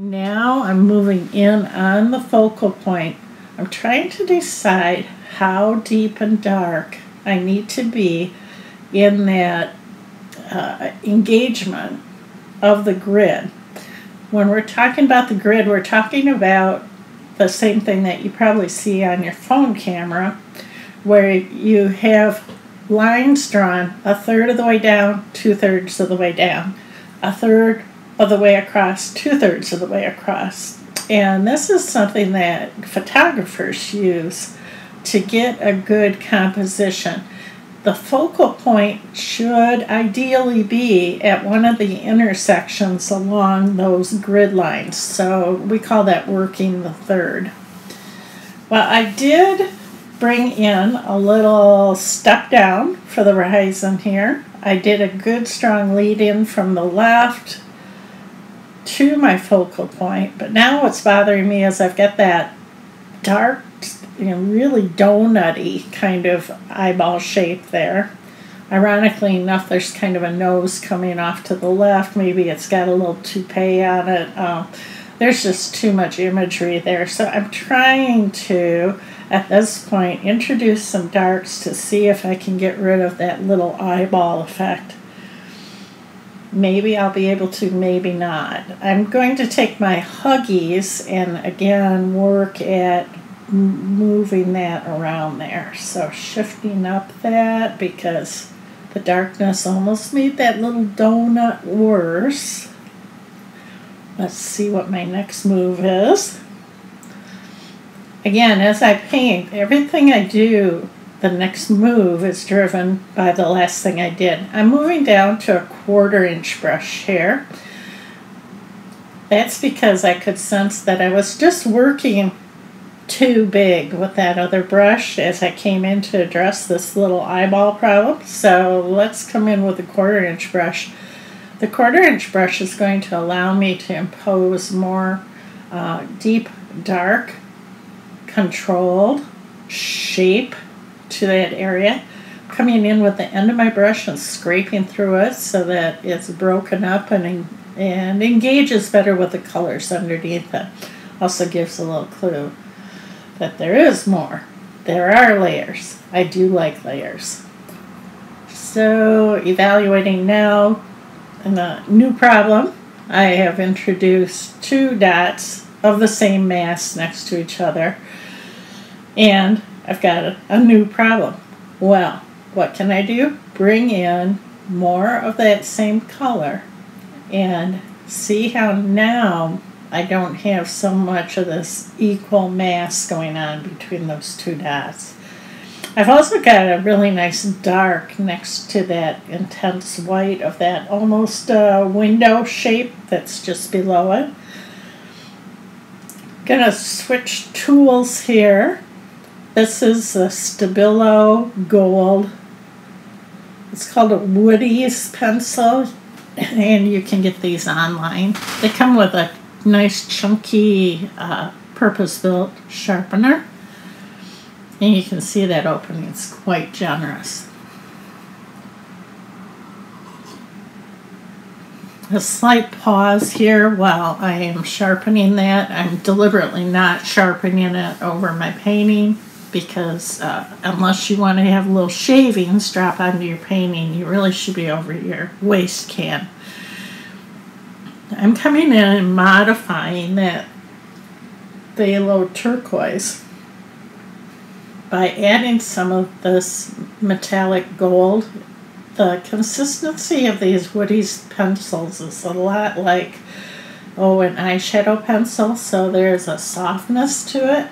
Now I'm moving in on the focal point. I'm trying to decide how deep and dark I need to be in that uh, engagement of the grid. When we're talking about the grid, we're talking about the same thing that you probably see on your phone camera, where you have lines drawn a third of the way down, two thirds of the way down, a third of the way across, two thirds of the way across. And this is something that photographers use to get a good composition. The focal point should ideally be at one of the intersections along those grid lines. So we call that working the third. Well, I did bring in a little step down for the horizon here. I did a good strong lead in from the left to my focal point, but now what's bothering me is I've got that dark, you know, really donutty kind of eyeball shape there. Ironically enough, there's kind of a nose coming off to the left. Maybe it's got a little toupee on it. Um, there's just too much imagery there. So I'm trying to, at this point, introduce some darks to see if I can get rid of that little eyeball effect. Maybe I'll be able to, maybe not. I'm going to take my Huggies and again work at moving that around there. So shifting up that because the darkness almost made that little donut worse. Let's see what my next move is. Again, as I paint, everything I do the next move is driven by the last thing I did. I'm moving down to a quarter inch brush here. That's because I could sense that I was just working too big with that other brush as I came in to address this little eyeball problem. So let's come in with a quarter inch brush. The quarter inch brush is going to allow me to impose more uh, deep, dark, controlled shape to that area, coming in with the end of my brush and scraping through it so that it's broken up and, and engages better with the colors underneath it. Also gives a little clue that there is more. There are layers. I do like layers. So, evaluating now a new problem. I have introduced two dots of the same mass next to each other. And I've got a, a new problem. Well, what can I do? Bring in more of that same color and see how now I don't have so much of this equal mass going on between those two dots. I've also got a really nice dark next to that intense white of that almost uh, window shape that's just below it. Gonna switch tools here this is a Stabilo Gold. It's called a Woody's pencil, and you can get these online. They come with a nice chunky uh, purpose-built sharpener, and you can see that opening. It's quite generous. a slight pause here while I am sharpening that. I'm deliberately not sharpening it over my painting because uh, unless you want to have little shavings drop onto your painting, you really should be over your waste can. I'm coming in and modifying that phthalo turquoise by adding some of this metallic gold. The consistency of these Woody's pencils is a lot like, oh, an eyeshadow pencil, so there's a softness to it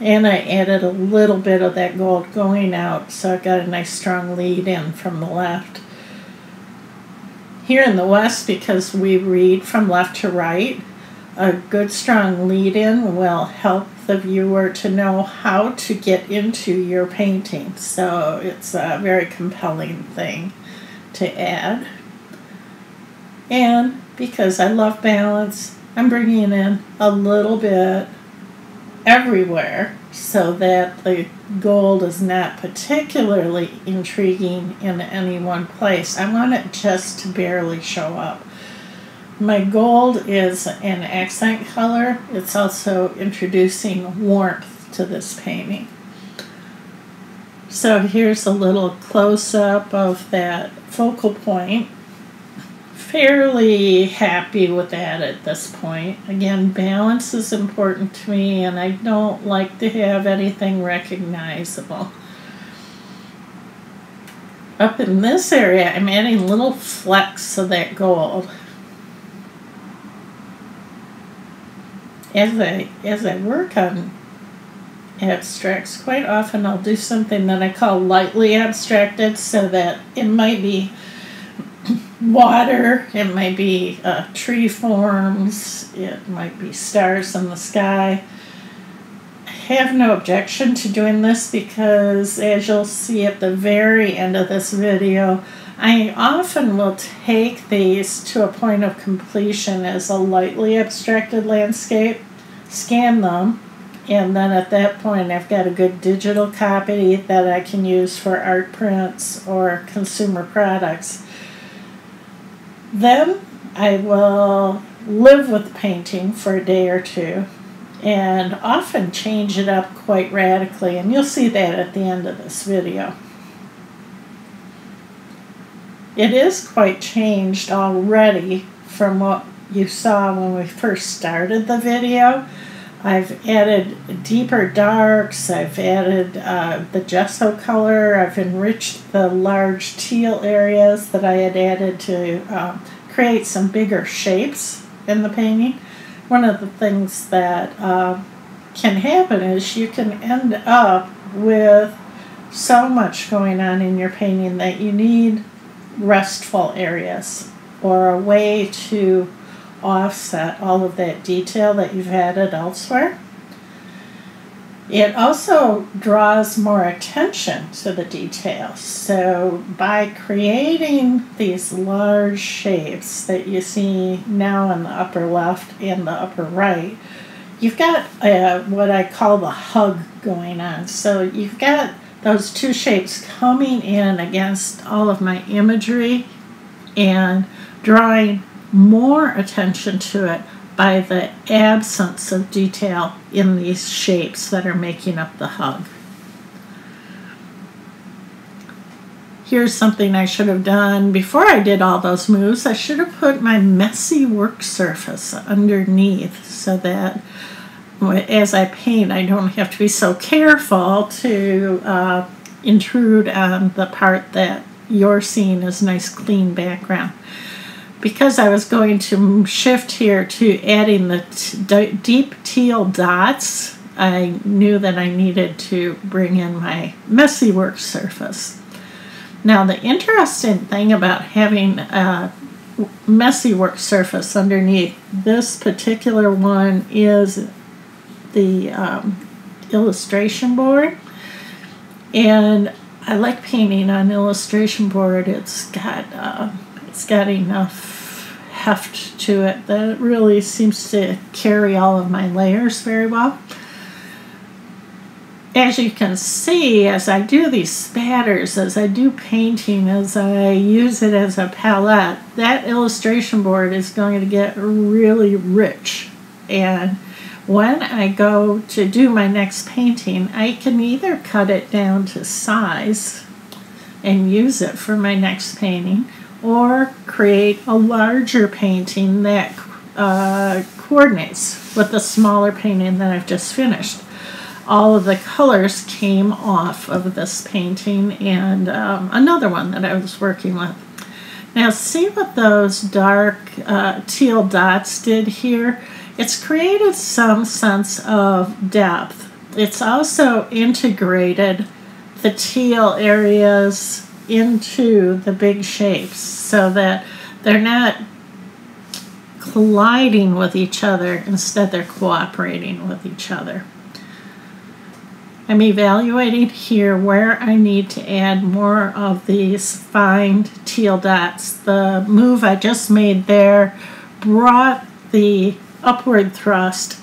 and I added a little bit of that gold going out, so I got a nice strong lead in from the left. Here in the West, because we read from left to right, a good strong lead in will help the viewer to know how to get into your painting. So it's a very compelling thing to add. And because I love balance, I'm bringing in a little bit everywhere so that the gold is not particularly intriguing in any one place. I want it just to barely show up. my gold is an accent color. It's also introducing warmth to this painting. So here's a little close-up of that focal point. Fairly happy with that at this point. Again, balance is important to me and I don't like to have anything recognizable. Up in this area, I'm adding little flecks of that gold. As I, as I work on abstracts, quite often I'll do something that I call lightly abstracted so that it might be water, it might be uh, tree forms, it might be stars in the sky. I have no objection to doing this because as you'll see at the very end of this video, I often will take these to a point of completion as a lightly abstracted landscape, scan them, and then at that point I've got a good digital copy that I can use for art prints or consumer products. Then I will live with painting for a day or two and often change it up quite radically and you'll see that at the end of this video. It is quite changed already from what you saw when we first started the video. I've added deeper darks, I've added uh, the gesso color, I've enriched the large teal areas that I had added to uh, create some bigger shapes in the painting. One of the things that uh, can happen is you can end up with so much going on in your painting that you need restful areas or a way to offset all of that detail that you've added elsewhere. It also draws more attention to the details. So, by creating these large shapes that you see now in the upper left and the upper right, you've got uh, what I call the hug going on. So, you've got those two shapes coming in against all of my imagery and drawing more attention to it by the absence of detail in these shapes that are making up the hug. Here's something I should have done before I did all those moves. I should have put my messy work surface underneath so that as I paint, I don't have to be so careful to uh, intrude on the part that you're seeing as nice clean background because I was going to shift here to adding the deep teal dots, I knew that I needed to bring in my messy work surface. Now the interesting thing about having a messy work surface underneath this particular one is the um, illustration board and I like painting on illustration board. It's got uh, it's got enough heft to it that really seems to carry all of my layers very well. As you can see, as I do these spatters, as I do painting, as I use it as a palette, that illustration board is going to get really rich. And when I go to do my next painting, I can either cut it down to size and use it for my next painting, or create a larger painting that uh, coordinates with the smaller painting that I've just finished. All of the colors came off of this painting and um, another one that I was working with. Now see what those dark uh, teal dots did here? It's created some sense of depth. It's also integrated the teal areas into the big shapes so that they're not colliding with each other, instead, they're cooperating with each other. I'm evaluating here where I need to add more of these fine teal dots. The move I just made there brought the upward thrust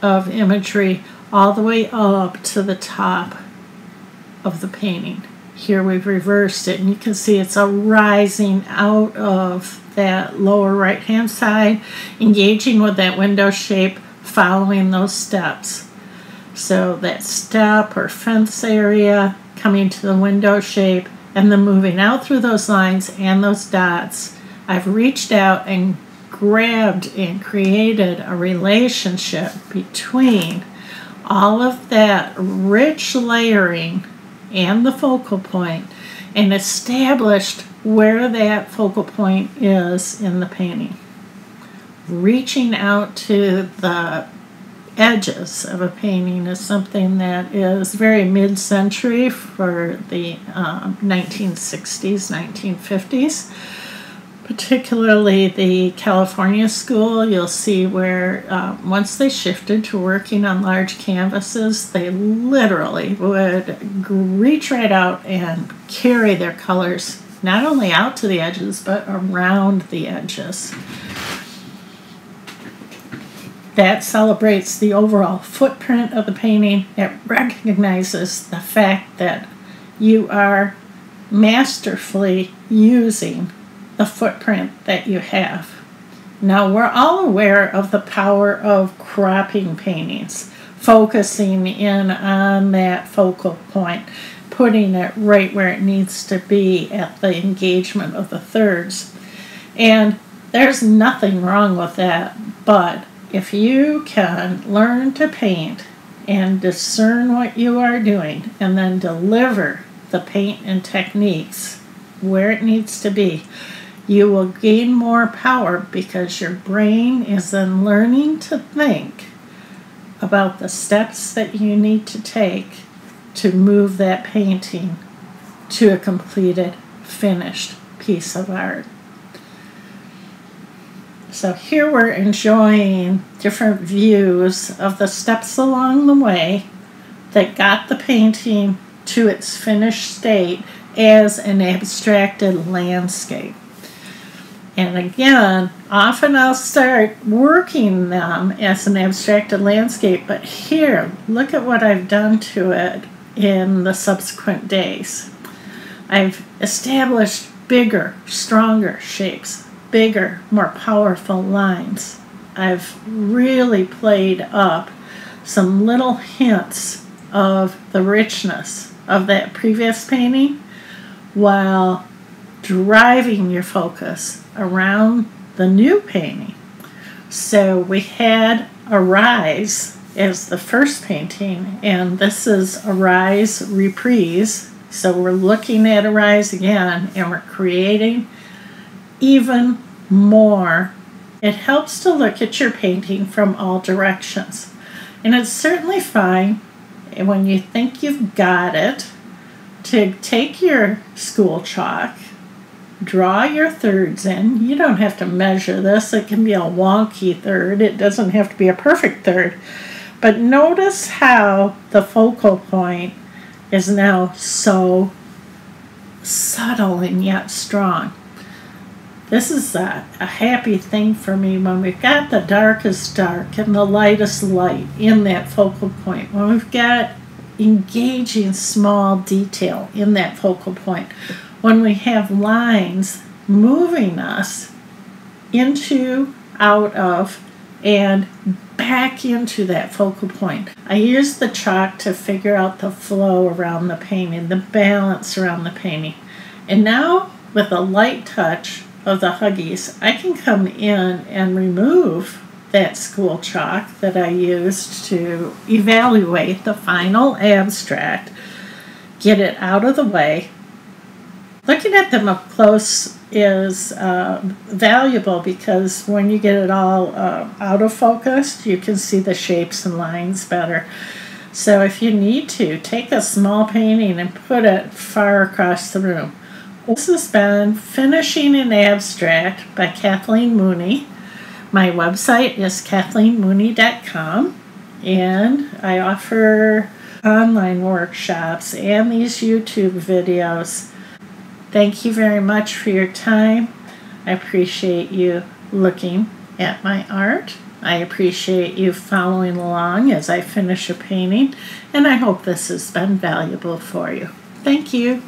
of imagery all the way up to the top of the painting. Here we've reversed it and you can see it's a rising out of that lower right hand side engaging with that window shape following those steps. So that step or fence area coming to the window shape and then moving out through those lines and those dots. I've reached out and grabbed and created a relationship between all of that rich layering and the focal point and established where that focal point is in the painting. Reaching out to the edges of a painting is something that is very mid century for the um, 1960s, 1950s particularly the California school, you'll see where uh, once they shifted to working on large canvases, they literally would reach right out and carry their colors not only out to the edges but around the edges. That celebrates the overall footprint of the painting. It recognizes the fact that you are masterfully using the footprint that you have. Now, we're all aware of the power of cropping paintings, focusing in on that focal point, putting it right where it needs to be at the engagement of the thirds. And there's nothing wrong with that, but if you can learn to paint and discern what you are doing and then deliver the paint and techniques where it needs to be, you will gain more power because your brain is then learning to think about the steps that you need to take to move that painting to a completed, finished piece of art. So here we're enjoying different views of the steps along the way that got the painting to its finished state as an abstracted landscape. And again, often I'll start working them as an abstracted landscape, but here, look at what I've done to it in the subsequent days. I've established bigger, stronger shapes, bigger, more powerful lines. I've really played up some little hints of the richness of that previous painting while driving your focus around the new painting. So we had Arise as the first painting, and this is Arise Reprise. So we're looking at Arise again, and we're creating even more. It helps to look at your painting from all directions. And it's certainly fine when you think you've got it to take your school chalk draw your thirds in. You don't have to measure this, it can be a wonky third, it doesn't have to be a perfect third. But notice how the focal point is now so subtle and yet strong. This is a, a happy thing for me when we've got the darkest dark and the lightest light in that focal point. When we've got engaging small detail in that focal point when we have lines moving us into, out of, and back into that focal point. I use the chalk to figure out the flow around the painting, the balance around the painting. And now, with a light touch of the Huggies, I can come in and remove that school chalk that I used to evaluate the final abstract, get it out of the way, looking at them up close is uh, valuable because when you get it all uh, out of focus, you can see the shapes and lines better. So if you need to, take a small painting and put it far across the room. This has been Finishing an Abstract by Kathleen Mooney. My website is kathleenmooney.com and I offer online workshops and these YouTube videos Thank you very much for your time. I appreciate you looking at my art. I appreciate you following along as I finish a painting, and I hope this has been valuable for you. Thank you.